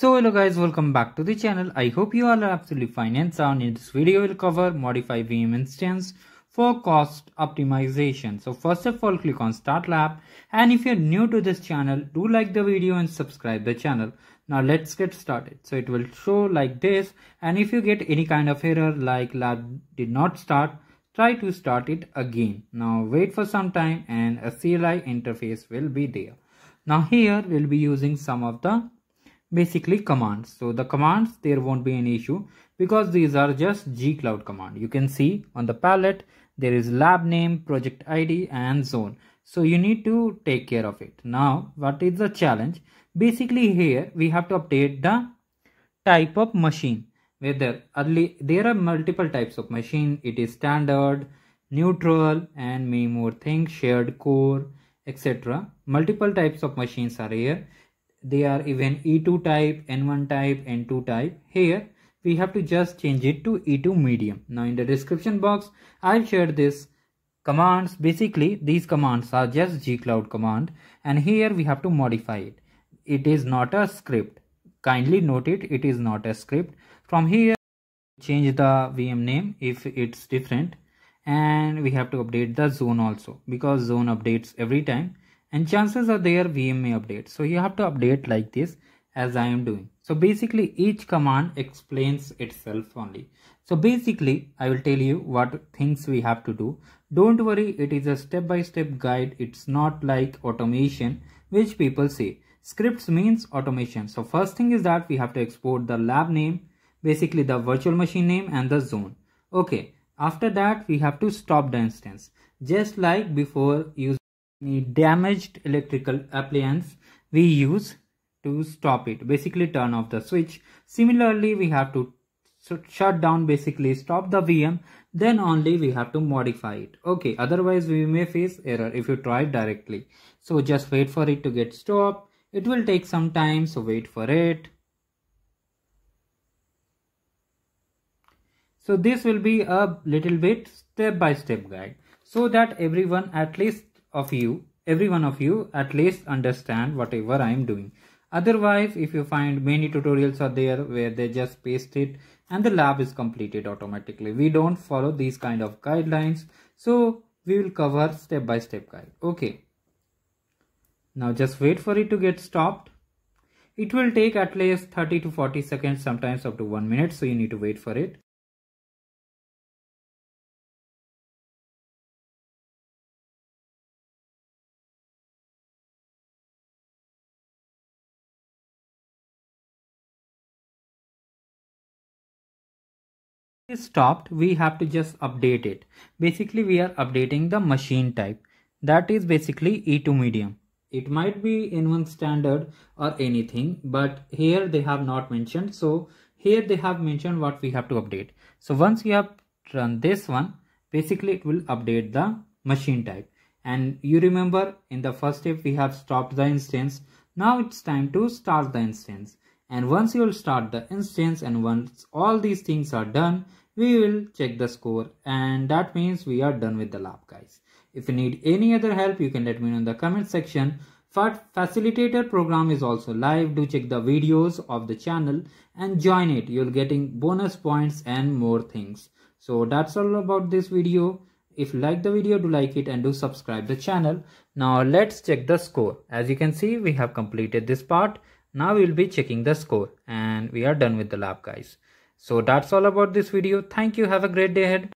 So hello guys welcome back to the channel. I hope you all are absolutely fine and sound. In this video we'll cover modify VM instance for cost optimization. So first of all click on start lab and if you're new to this channel do like the video and subscribe the channel. Now let's get started. So it will show like this and if you get any kind of error like lab did not start try to start it again. Now wait for some time and a CLI interface will be there. Now here we'll be using some of the basically commands. So the commands there won't be any issue because these are just gcloud command. You can see on the palette there is lab name, project ID and zone. So you need to take care of it. Now what is the challenge? Basically here we have to update the type of machine whether early there are multiple types of machine it is standard neutral and many more things shared core etc multiple types of machines are here they are even E2 type, N1 type, N2 type. Here we have to just change it to E2 medium. Now in the description box, I've shared this commands. Basically, these commands are just gcloud command and here we have to modify it. It is not a script. Kindly note it, it is not a script. From here, change the VM name if it's different and we have to update the zone also because zone updates every time and chances are there VM may update. So you have to update like this as I am doing. So basically each command explains itself only. So basically I will tell you what things we have to do. Don't worry it is a step-by-step guide. It's not like automation which people say. Scripts means automation. So first thing is that we have to export the lab name, basically the virtual machine name and the zone. Okay. After that we have to stop the instance. Just like before use damaged electrical appliance we use to stop it basically turn off the switch. Similarly we have to shut down basically stop the VM then only we have to modify it. Okay otherwise we may face error if you try directly. So just wait for it to get stopped. It will take some time so wait for it. So this will be a little bit step by step guide so that everyone at least of you, every one of you at least understand whatever I am doing. Otherwise, if you find many tutorials are there where they just paste it and the lab is completed automatically. We don't follow these kind of guidelines. So we will cover step by step guide. Okay. Now just wait for it to get stopped. It will take at least 30 to 40 seconds, sometimes up to one minute. So you need to wait for it. Is stopped we have to just update it. Basically we are updating the machine type. That is basically e2 medium. It might be n1 standard or anything but here they have not mentioned. So here they have mentioned what we have to update. So once we have run this one basically it will update the machine type. And you remember in the first step we have stopped the instance. Now it's time to start the instance. And once you will start the instance and once all these things are done we will check the score and that means we are done with the lab guys. If you need any other help you can let me know in the comment section. But facilitator program is also live. Do check the videos of the channel and join it. You'll getting bonus points and more things. So that's all about this video. If you like the video, do like it and do subscribe the channel. Now let's check the score. As you can see, we have completed this part. Now we'll be checking the score and we are done with the lab guys. So that's all about this video. Thank you. Have a great day ahead.